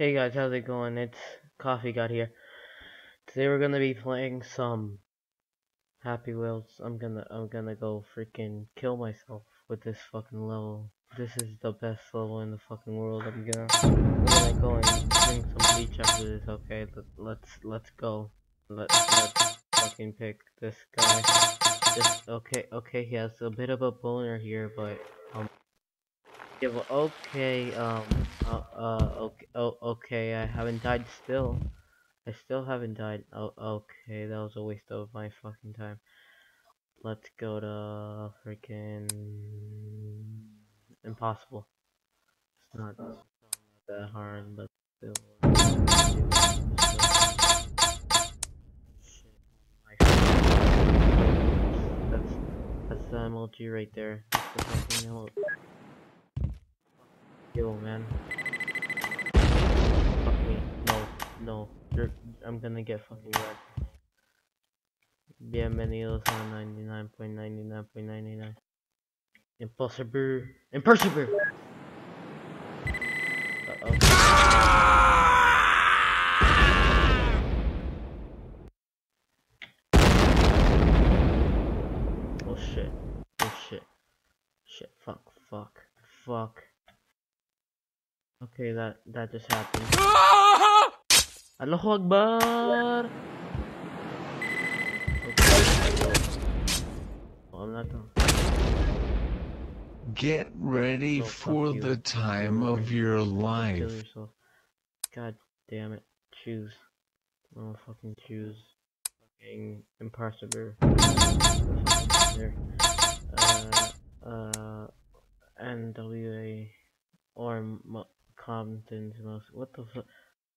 Hey guys, how's it going? It's Coffee God here. Today we're gonna be playing some Happy Wheels. I'm gonna I'm gonna go freaking kill myself with this fucking level. This is the best level in the fucking world. I'm gonna I'm gonna go and drink some bleach after this. Okay, Let, let's let's go. Let, let's fucking pick this guy. Just okay okay. He has a bit of a boner here, but um. Yeah, well, okay, um, uh, uh, okay, oh, okay, I haven't died still. I still haven't died. Oh, okay, that was a waste of my fucking time. Let's go to freaking impossible. It's not, that hard, but still. That's that's the MLG right there. That's the fucking MLG. Yo, man. Fuck me. No, no. You're, I'm gonna get fucking wrecked. Bienvenidos a 99.99.99. Impossible. Impossible! Oh shit. Oh shit. Shit. Fuck. Fuck. Fuck. Okay, that that just happened. Allahu Akbar! Okay. Oh, I'm not done. Get ready Oh, for you. the time You're of your life. God damn it. Choose. Oh, fucking choose. Fucking impossible. There. Uh, uh, NWA or M Compton's most. What the fuck?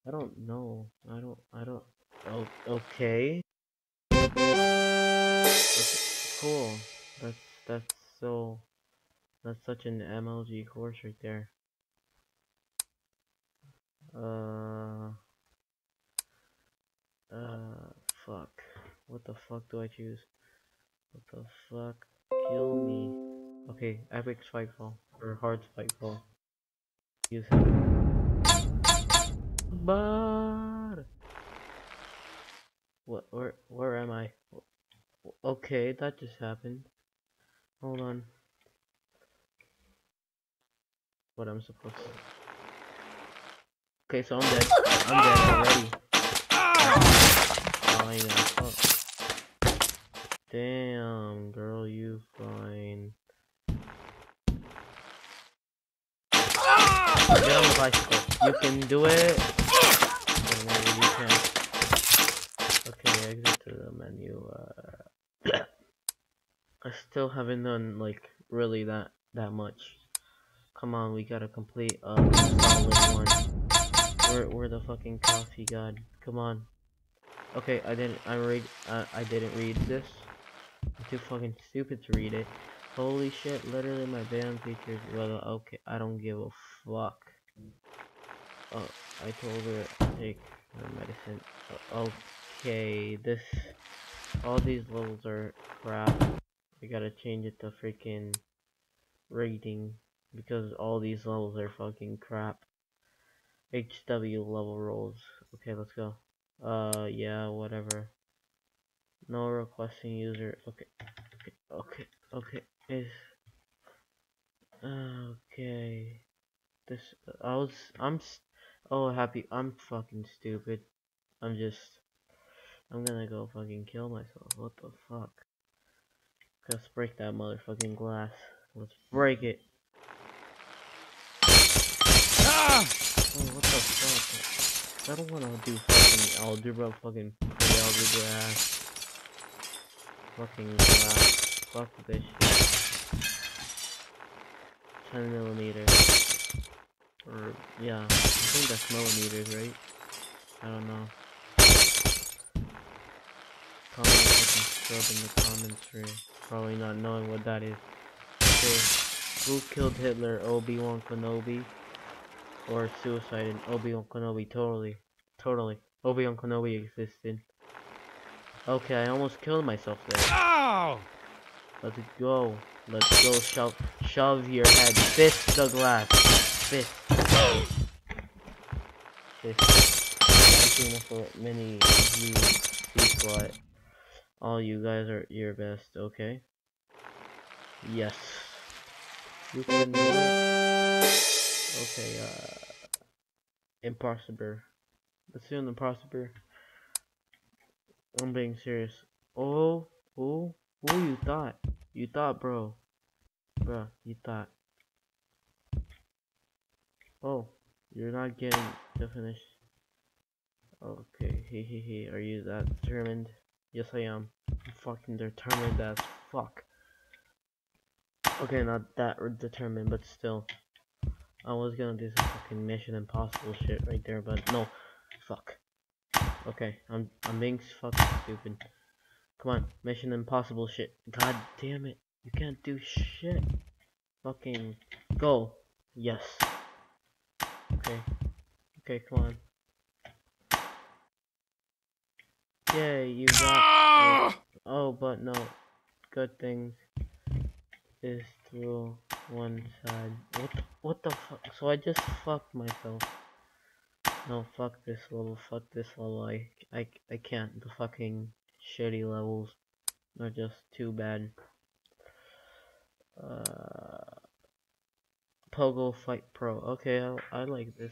I don't know. I don't. I don't. Oh, okay. okay. Cool. That's that's so. That's such an MLG course right there. Uh. Uh. Fuck. What the fuck do I choose? What the fuck? Kill me. Okay, epic spikeball or hard spikeball. Use it. But what? Where? Where am I? Okay, that just happened. Hold on. What I'm supposed to. Okay, so I'm dead. I'm dead already. Fine as fuck. Damn, girl, you fine. Get on the bicycle. You can do it. Still haven't done like really that that much. Come on, we gotta complete solid one. We're we're the fucking coffee god. Come on. Okay, I didn't. I read. Uh, I didn't read this. I'm too fucking stupid to read it. Holy shit! Literally, my band features. Well, okay, I don't give a fuck. Oh, I told her to take her medicine. Uh, okay, this. All these levels are crap. I gotta change it to freaking rating because all these levels are fucking crap. HW level rolls. Okay, let's go. Uh, yeah, whatever. No requesting user. Okay, okay, okay, okay. Is okay. This I was. I'm. Oh, happy. I'm fucking stupid. I'm just. I'm gonna go fucking kill myself. What the fuck? Let's break that motherfucking glass. Let's break it. Ah! Oh, what the fuck? I don't wanna do fucking algebra, fucking pre-algebra ass. Fucking glass. Fuck this shit. 10 millimeters. Or, yeah, I think that's millimeters, right? I don't know. Comment fucking scrub in the comments for probably not knowing what that is. Okay, who killed Hitler? Obi-Wan Kenobi? Or suicide in Obi-Wan Kenobi? Totally. Totally. Obi-Wan Kenobi existed. Okay, I almost killed myself there. Ow! Let's go. Let's go. Shove, shove your head. Fist the glass. Fist. this Vacuum for many what all you guys are your best, okay? Yes. You can. Okay, uh Impossible. Let's do an impossible. I'm being serious. Oh, oh, who you thought? You thought, bro. Bro, you thought. Oh, you're not getting to finish. Okay, he he he. Are you that determined? Yes, I am. I'm fucking determined as fuck. Okay, not that determined, but still. I was gonna do some fucking Mission Impossible shit right there, but no. Fuck. Okay, I'm I'm being fucking stupid. Come on, Mission Impossible shit. God damn it. You can't do shit. Fucking go. Yes. Okay. Okay, come on. Yay, you got. Oh, but no. Good things is through one side. What? The, what the fuck? So I just fucked myself. No, fuck this level. Fuck this level. I, I, I can't. The fucking shitty levels are just too bad. Uh, Pogo Fight Pro. Okay, I, I like this.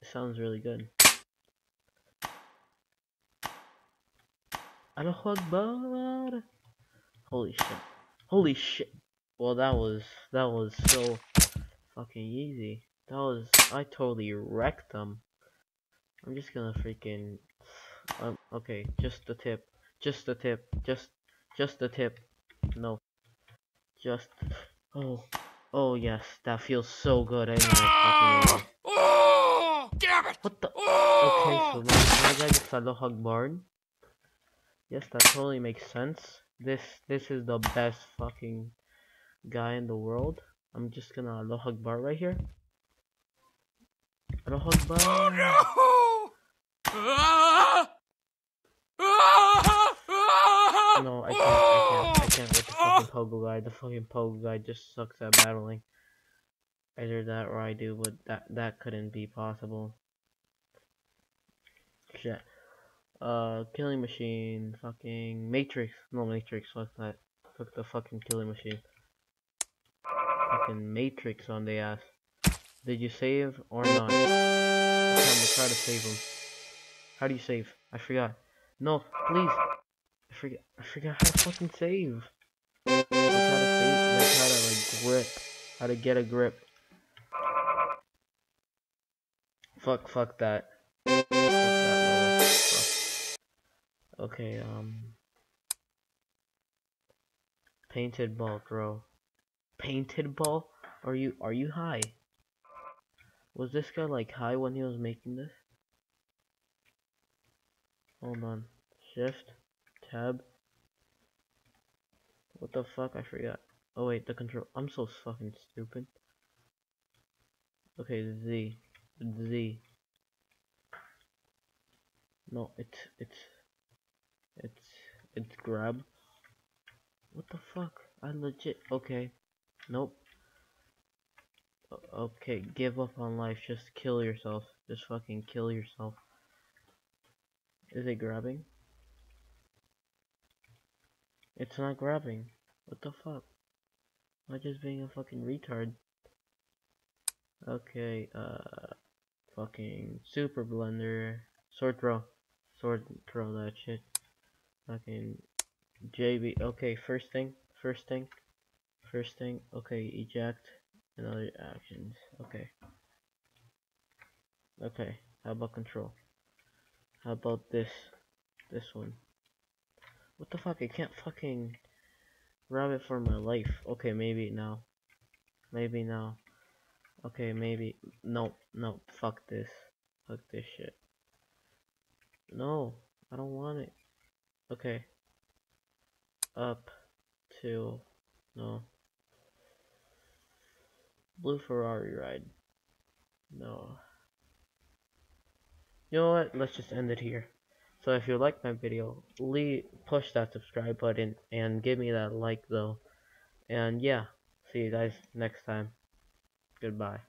It sounds really good. Allahu Akbar. Holy shit. Holy shit. Well, that was, that was so fucking easy. That was, I totally wrecked them. I'm just gonna freaking, um, okay, just the tip. Just the tip. Just, just the tip. No. Just, oh, oh yes, that feels so good. I know fucking Oh, damn it! What the? Okay, so my, my guy just Allahu Akbar. Yes, that totally makes sense. This this is the best fucking guy in the world. I'm just gonna Allahu Akbar right here. Allahu Akbar. Oh no! Ah! Ah! Ah! No, I can't, I can't, I can't with the fucking Pogo guy. The fucking Pogo guy just sucks at battling. Either that or I do, but that that couldn't be possible. Shit. Uh, Killing Machine, fucking Matrix. No, Matrix, fuck that. Fuck the fucking Killing Machine. Fucking Matrix on the ass. Did you save or not? I'm gonna try to save him. How do you save? I forgot. No, please. I forgot. I forgot how to fucking save. Like how to save. Like how to like grip. How to get a grip. Fuck. Fuck that. Okay. Um. Painted ball, bro. Painted ball? Are you are you high? Was this guy like high when he was making this? Hold on. Shift. Tab. What the fuck? I forgot. Oh wait, the control. I'm so fucking stupid. Okay, Z. Z. No, it's it's it's it's grab. What the fuck? I legit. Okay. Nope. Okay, give up on life. Just kill yourself. Just fucking kill yourself. Is it grabbing? It's not grabbing. What the fuck? Am I just being a fucking retard? Okay, uh, fucking super blender, sword throw, sword throw that shit. Fucking JB. Okay, first thing, first thing, first thing. Okay, eject and other actions. Okay. Okay, how about control? How about this? This one. What the fuck? I can't fucking grab it for my life. Okay, maybe now. Maybe now. Okay, maybe. No, no. Fuck this. Fuck this shit. No, I don't want it. Okay. Up to. No. Blue Ferrari ride. No. You know what? Let's just end it here. So if you like my video, leave, push that subscribe button and give me that like though. And yeah, see you guys next time. Goodbye.